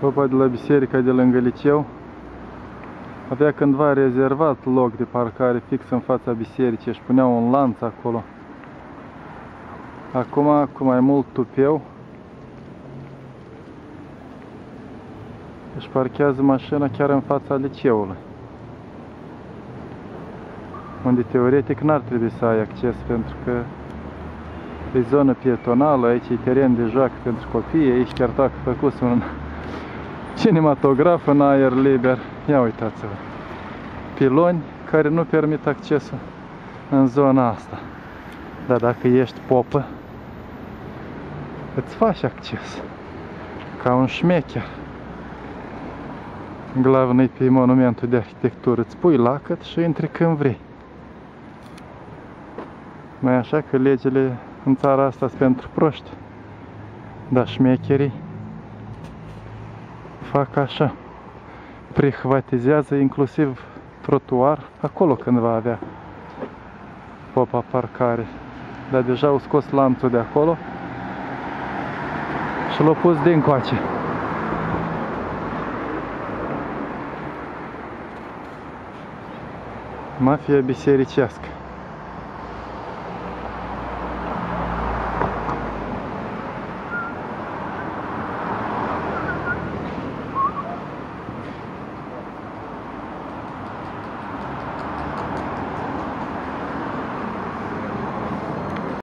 Popa de la biserica de lângă liceu avea cândva rezervat loc de parcare fix în fața bisericii și puneau un lanț acolo. Acum, cu mai mult tupeu, își parchează mașina chiar în fața liceului. Unde teoretic n-ar trebui să ai acces pentru că e zonă pietonală, aici e teren de joacă pentru copii, aici chiar dacă făcut un cinematograf în aer liber. Ia uitați-vă. Piloni care nu permit accesul în zona asta. Dar dacă ești popă, îți faci acces. Ca un șmecher. Glavnei pe monumentul de arhitectură. Îți pui lacăt și intri când vrei. Mai așa că legile în țara asta sunt pentru proști. Dar șmecherii fac așa. Prihvatizează inclusiv trotuar acolo când va avea popa parcare. Dar deja au scos lanțul de acolo și l-au pus din coace. Mafia bisericească.